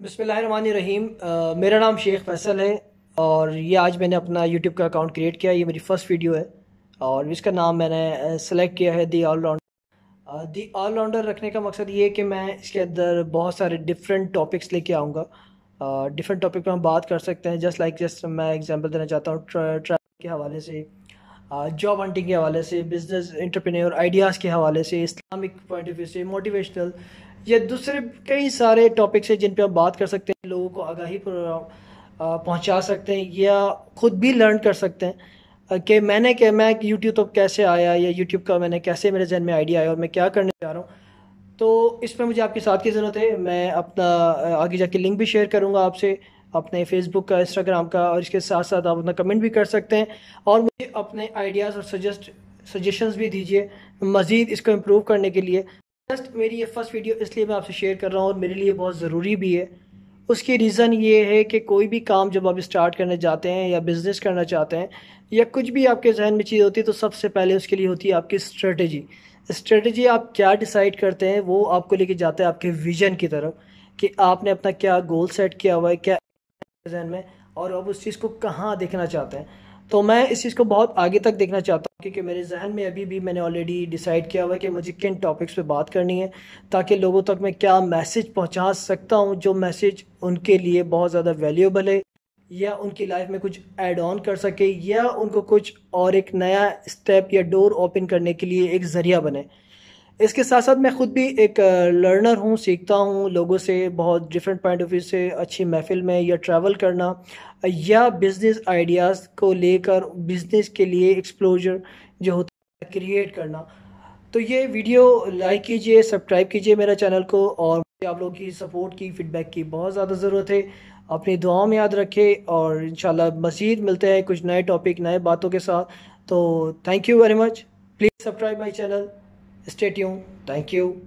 रहीम मेरा नाम शेख फैसल है और ये आज मैंने अपना यूट्यूब का अकाउंट क्रिएट किया ये मेरी फ़र्स्ट वीडियो है और इसका नाम मैंने सेलेक्ट किया है दी ऑलराउंडर दी ऑलराउंडर रखने का मकसद ये है कि मैं इसके अंदर बहुत सारे डिफरेंट टॉपिक्स लेके आऊँगा। डिफरेंट टॉपिक पर हम बात कर सकते हैं। जस्ट लाइक जस्ट मैं एग्जांपल देना चाहता हूँ ट्रैवल के हवाले से। जॉब हंटिंग के हवाले से बिज़नेस इंटरप्रेन्योर आइडियाज़ के हवाले से इस्लामिक पॉइंट ऑफ़ व्यू से मोटिवेशनल या दूसरे कई सारे टॉपिक्स हैं जिन पर हम बात कर सकते हैं, लोगों को आगाही पर पहुँचा सकते हैं या ख़ुद भी लर्न कर सकते हैं। कि मैंने क्या, मैं यूट्यूब तो कैसे आया या यूट्यूब का मैंने कैसे, मेरे जहन में आइडिया आया और मैं क्या करने जा रहा हूँ। तो इसमें मुझे आपके साथ की ज़रूरत है, मैं अपना आगे जाके लिंक भी शेयर करूँगा आपसे। अपने फेसबुक का इंस्टाग्राम का और इसके साथ साथ आप अपना कमेंट भी कर सकते हैं। और मुझे अपने आइडियाज़ और सजेस्ट सजेशंस भी दीजिए मज़ीद इसको इम्प्रूव करने के लिए। जस्ट मेरी ये फ़र्स्ट वीडियो इसलिए मैं आपसे शेयर कर रहा हूँ और मेरे लिए बहुत ज़रूरी भी है। उसकी रीज़न ये है कि कोई भी काम जब आप स्टार्ट करने जाते हैं या बिज़नेस करना चाहते हैं या कुछ भी आपके जहन में चीज़ होती है तो सबसे पहले उसके लिए होती है आपकी स्ट्रेटजी स्ट्रेटजी आप क्या डिसाइड करते हैं वो आपको लेके जाता है आपके विजन की तरफ़ कि आपने अपना क्या गोल सेट किया हुआ है, क्या जहन में, और अब उस चीज़ को कहाँ देखना चाहते हैं? तो मैं इस चीज़ को बहुत आगे तक देखना चाहता हूँ, क्योंकि मेरे जहन में अभी भी मैंने ऑलरेडी डिसाइड किया हुआ है कि मुझे किन टॉपिक्स पे बात करनी है, ताकि लोगों तक मैं क्या मैसेज पहुँचा सकता हूँ, जो मैसेज उनके लिए बहुत ज़्यादा वैल्यूबल है, या उनकी लाइफ में कुछ ऐड ऑन कर सके, या उनको कुछ और एक नया स्टेप या डोर ओपन करने के लिए एक ज़रिया बने। इसके साथ साथ मैं ख़ुद भी एक लर्नर हूँ, सीखता हूँ लोगों से, बहुत डिफरेंट पॉइंट ऑफ़ व्यू से, अच्छी महफिल में या ट्रैवल करना, या बिज़नेस आइडियाज़ को लेकर बिज़नेस के लिए एक्सप्लोजर जो होता है क्रिएट करना। तो ये वीडियो लाइक कीजिए सब्सक्राइब कीजिए मेरा चैनल को और आप लोगों की सपोर्ट की फीडबैक की बहुत ज़्यादा ज़रूरत है। अपनी दुआओं में याद रखें और इंशाल्लाह मज़ीद मिलते हैं कुछ नए टॉपिक नए बातों के साथ। तो thank you very much please subscribe my channel Stay tuned. Thank you.